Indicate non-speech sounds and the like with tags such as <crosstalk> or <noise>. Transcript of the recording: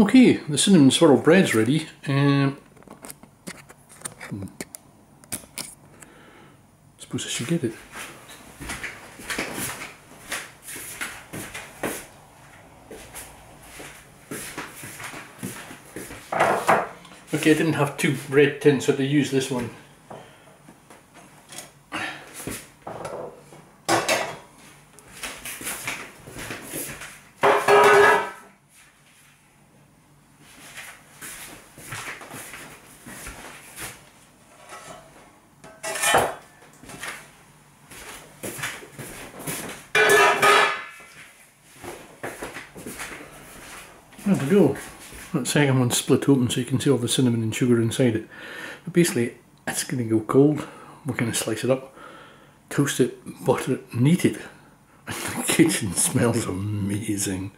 Okay, the cinnamon swirl bread's ready. Um, hmm. suppose I should get it. Okay, I didn't have two bread tins, so they use this one. There we go. That second one's split open so you can see all the cinnamon and sugar inside it. But basically, it's going to go cold. We're going to slice it up, toast it, butter it, knead it. And <laughs> the kitchen smells amazing.